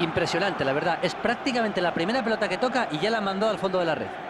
Impresionante, la verdad. Es prácticamente la primera pelota que toca y ya la mandó al fondo de la red.